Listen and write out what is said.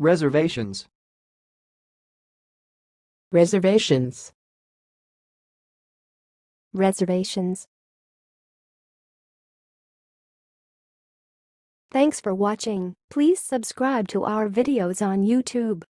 Reservations. Reservations. Reservations. Thanks for watching. Please subscribe to our videos on YouTube.